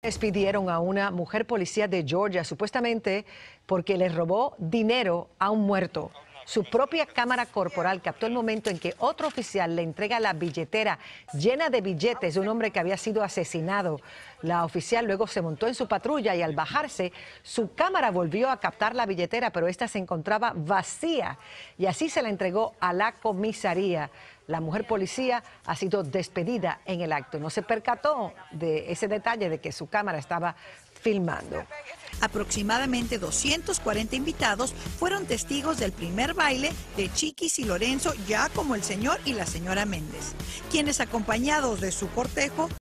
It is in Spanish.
Despidieron a una mujer policía de Georgia supuestamente porque le robó dinero a un muerto. Su propia cámara corporal captó el momento en que otro oficial le entrega la billetera llena de billetes de un hombre que había sido asesinado. La oficial luego se montó en su patrulla y al bajarse, su cámara volvió a captar la billetera, pero esta se encontraba vacía y así se la entregó a la comisaría. La mujer policía ha sido despedida en el acto. No se percató de ese detalle de que su cámara estaba filmando. Aproximadamente 240 invitados fueron testigos del primer baile de Chiquis y Lorenzo, ya como el señor y la señora Méndez, quienes acompañados de su cortejo